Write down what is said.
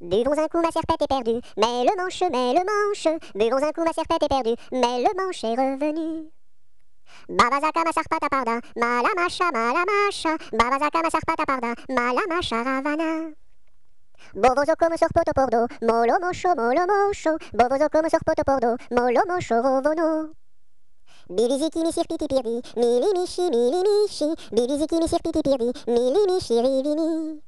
Buvons un coup, ma serpette est perdue, mais le manche, mais le manche. Buvons un coup, ma serpette est perdue, mais le manche est revenu. Babazaka ma sarpata parda, malamasha malamasha, babazaka ma sarpata parda, malamasha ravana. Bovozo come sorpoto pordo, molo mosho, molo mosho, bovozo come sorpoto pordo, molo mosho rovono. Bibiziki mi sirpiti pirdi, mili mishi, mili mishi, bibiziki mi sirpiti pirdi, mili mishi rivini.